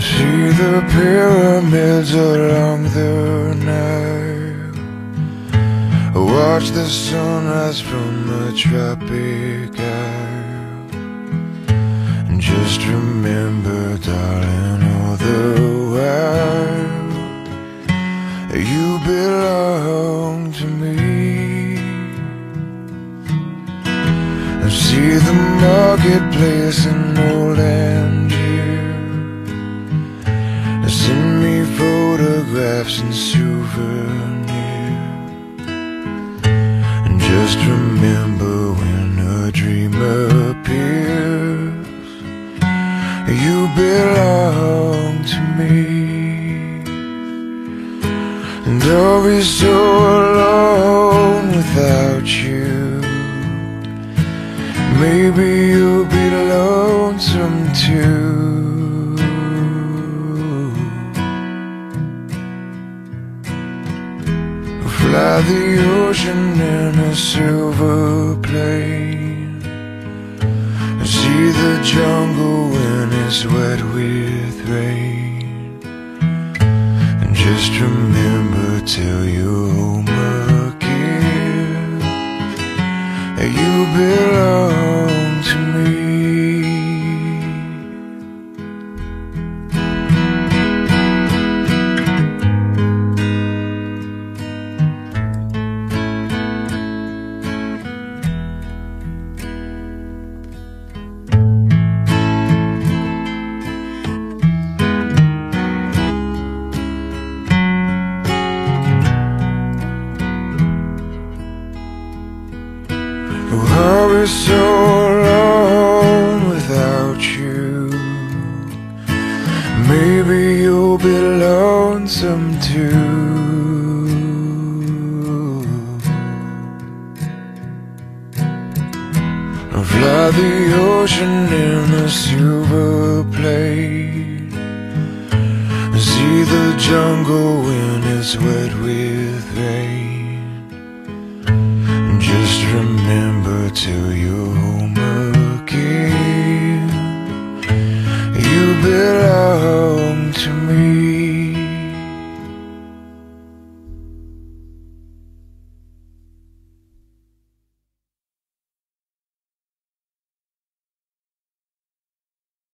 the pyramids along the Nile. Watch the sunrise from a tropic isle. And just remember, darling, all the while you belong to me. See the marketplace in old just remember when a dream appears, you belong to me. And I'll be so alone without you. Maybe you'll be lonesome too. Fly the ocean in a silver plane. See the jungle when it's wet with rain. And just remember till you're home again. You belong I'll so alone without you. Maybe you'll be lonesome too. Fly the ocean in a silver plane. See the jungle when it's wet with till you're